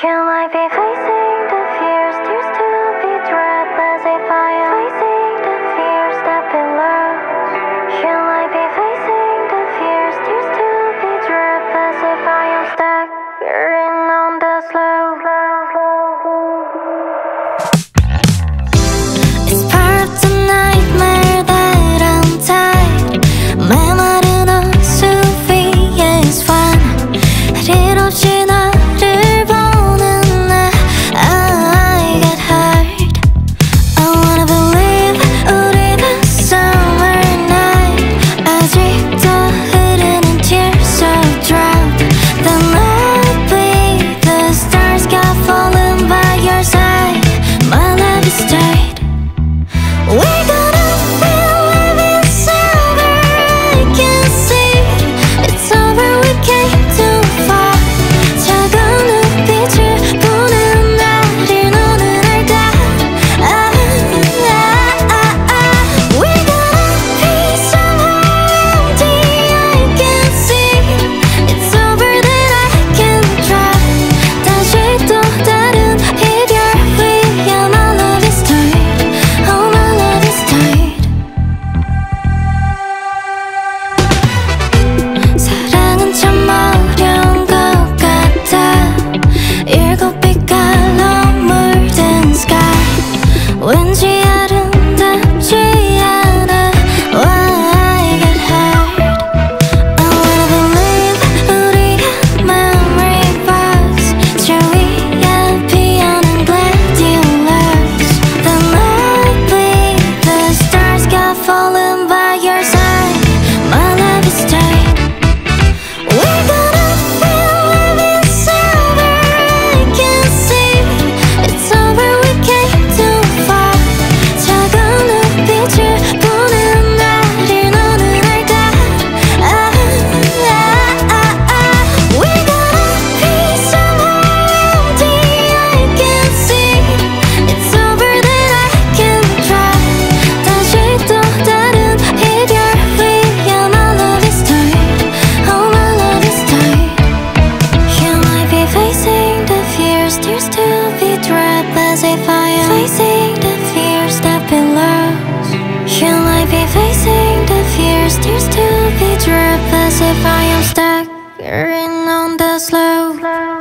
You might be facing the fears, tears to be dropped as if I am facing the fears that below. You might be facing the fears, tears to be dropped as if I am stuck, on the slope. be facing the fears tears to be trapped as if I am staggering on the slope.